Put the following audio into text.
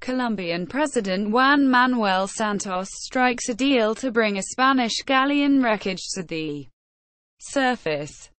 Colombian President Juan Manuel Santos strikes a deal to bring a Spanish galleon wreckage to the surface.